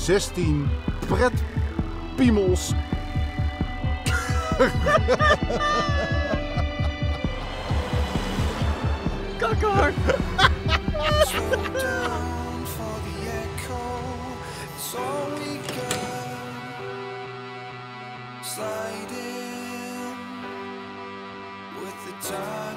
16 pretpiemels. Kakker! Slow for the echo. Slide in with the time.